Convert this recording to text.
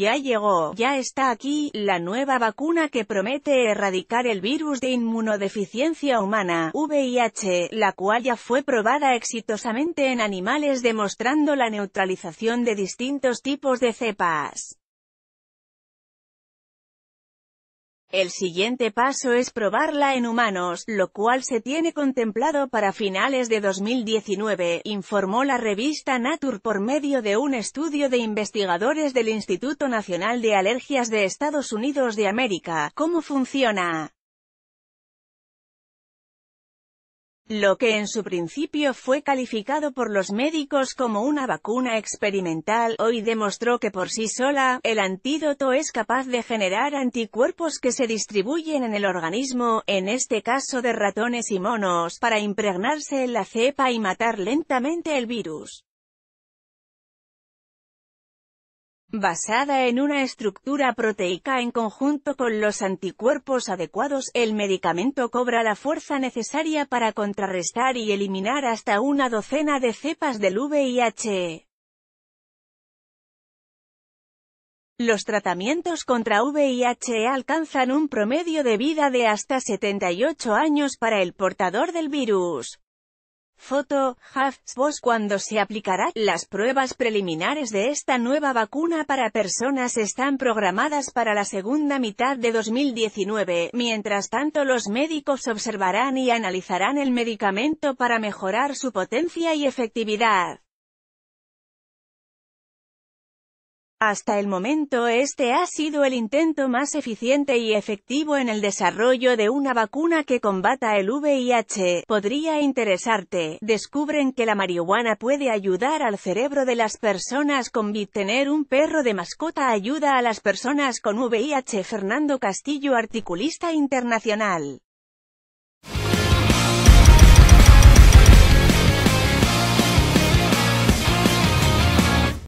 Ya llegó, ya está aquí, la nueva vacuna que promete erradicar el virus de inmunodeficiencia humana, VIH, la cual ya fue probada exitosamente en animales demostrando la neutralización de distintos tipos de cepas. El siguiente paso es probarla en humanos, lo cual se tiene contemplado para finales de 2019, informó la revista Nature por medio de un estudio de investigadores del Instituto Nacional de Alergias de Estados Unidos de América. ¿Cómo funciona? Lo que en su principio fue calificado por los médicos como una vacuna experimental, hoy demostró que por sí sola, el antídoto es capaz de generar anticuerpos que se distribuyen en el organismo, en este caso de ratones y monos, para impregnarse en la cepa y matar lentamente el virus. Basada en una estructura proteica en conjunto con los anticuerpos adecuados, el medicamento cobra la fuerza necesaria para contrarrestar y eliminar hasta una docena de cepas del VIH. Los tratamientos contra VIH alcanzan un promedio de vida de hasta 78 años para el portador del virus. Foto, HuffPost Cuando se aplicará, las pruebas preliminares de esta nueva vacuna para personas están programadas para la segunda mitad de 2019, mientras tanto los médicos observarán y analizarán el medicamento para mejorar su potencia y efectividad. Hasta el momento este ha sido el intento más eficiente y efectivo en el desarrollo de una vacuna que combata el VIH. Podría interesarte. Descubren que la marihuana puede ayudar al cerebro de las personas con VIH. Tener un perro de mascota ayuda a las personas con VIH. Fernando Castillo Articulista Internacional